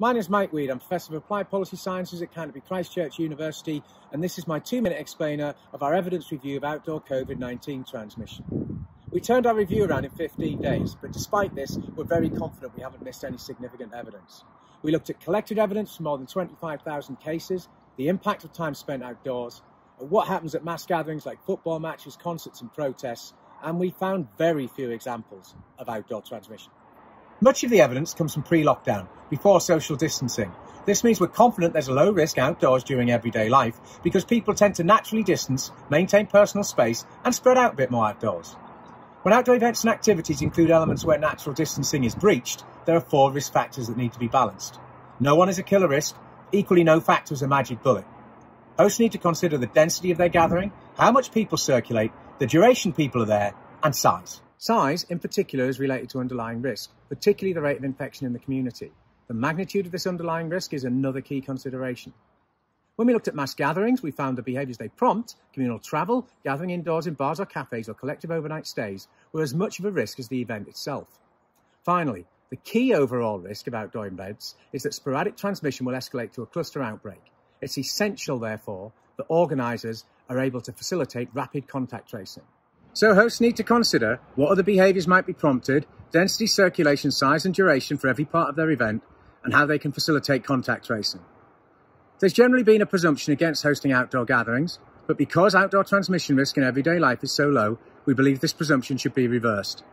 My name is Mike Weed. I'm Professor of Applied Policy Sciences at Canterbury Christ Church University, and this is my two minute explainer of our evidence review of outdoor COVID 19 transmission. We turned our review around in 15 days, but despite this, we're very confident we haven't missed any significant evidence. We looked at collected evidence from more than 25,000 cases, the impact of time spent outdoors, and what happens at mass gatherings like football matches, concerts, and protests, and we found very few examples of outdoor transmission. Much of the evidence comes from pre-lockdown, before social distancing. This means we're confident there's a low risk outdoors during everyday life because people tend to naturally distance, maintain personal space, and spread out a bit more outdoors. When outdoor events and activities include elements where natural distancing is breached, there are four risk factors that need to be balanced. No one is a killer risk, equally no factor is a magic bullet. Hosts need to consider the density of their gathering, how much people circulate, the duration people are there, and size. Size, in particular, is related to underlying risk, particularly the rate of infection in the community. The magnitude of this underlying risk is another key consideration. When we looked at mass gatherings, we found the behaviours they prompt, communal travel, gathering indoors in bars or cafes, or collective overnight stays, were as much of a risk as the event itself. Finally, the key overall risk of outdoor events is that sporadic transmission will escalate to a cluster outbreak. It's essential, therefore, that organisers are able to facilitate rapid contact tracing. So hosts need to consider what other behaviours might be prompted, density, circulation, size and duration for every part of their event, and how they can facilitate contact tracing. There's generally been a presumption against hosting outdoor gatherings, but because outdoor transmission risk in everyday life is so low, we believe this presumption should be reversed.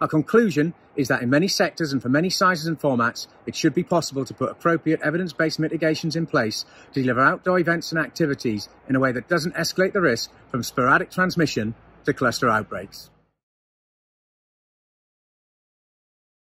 Our conclusion is that in many sectors and for many sizes and formats, it should be possible to put appropriate evidence-based mitigations in place to deliver outdoor events and activities in a way that doesn't escalate the risk from sporadic transmission to cluster outbreaks.